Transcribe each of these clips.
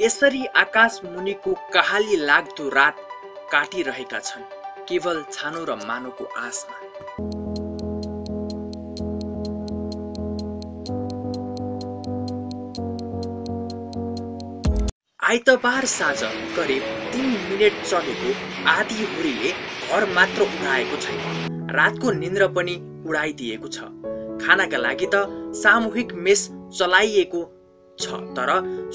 यसरी आकाश मुनिको कहाली लाग्दो रात काटिरहेका छन् केवल छानो र मानोको आशमा। आइतबार साँझ करिब तिन मिनट चलेको आधी हुरीले घर मात्र उडाएको छैन। रातको निन्द्र पनि उडाइदिएको छ। खानाका लागि त सामूहिक मेस चलाइएको छ। तर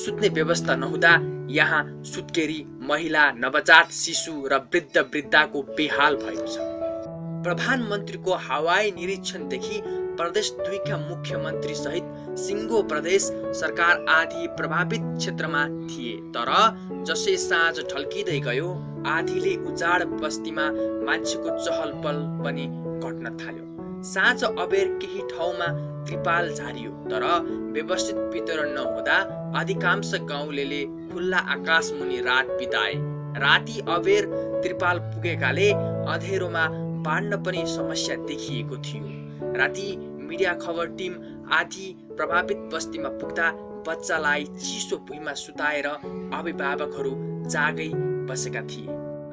सुत्ने व्यवस्था नहुँदा यहाँ सुत्केरी महिला नवजात शिशु र वृद्ध वृद्धाको बेहाल भएको छ। प्रधानमन्त्रीको हवाई निरीक्षणदेखि प्रदेश दुईका मुख्यमन्त्री सहित सिङ्गो प्रदेश सरकार आदि प्रभावित क्षेत्रमा थिए। तर जसै साँझ ढल्किँदै गयो आधीले उजाड बस्तीमा मान्छेको चहल पहल पनि घट्न थाल्यो। साँझ अबेर केही ठाउँमा त्रिपाल झारियो तर व्यवस्थित वितरण नहुँदा अधिकांश गाउँले खुल्ला आकाश मुनि रात बिताए। राति अबेर त्रिपाल पुगेकाले अँधेरोमा बाँड्न पनि समस्या देखिएको थियो। राति मिडिया खबर टिम आदि प्रभावित बस्तीमा पुग्दा बच्चालाई चिसो भुइँमा सुताएर अभिभावकहरू जागै बसेका थिए।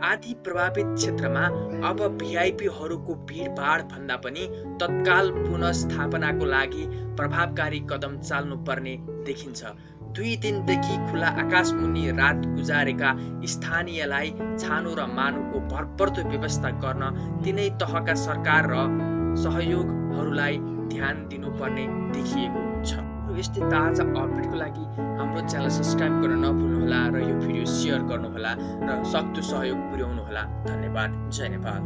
आदि प्रभावित क्षेत्रमा अब भिआइपीहरूको भिडभाड भन्दा पनि तत्काल पुनस्थापनाको लागि प्रभावकारी कदम चाल्नुपर्ने देखिन्छ। दुई दिनदेखि खुला आकाशमुनि रात गुजारेका स्थानीयलाई छानो र मानुको भरपर्दो व्यवस्था गर्न तिनै तहका सरकार र सहयोगहरूलाई ध्यान दिनुपर्ने देखिएको छ। यस्तै ताजा अपडेटको लागि हाम्रो च्यानल सब्सक्राइब गर्न नभुल्नुहोला र यो भिडियो सेयर गर्नुहोला र सक्दो सहयोग पुर्याउनुहोला। धन्यवाद। जय नेपाल।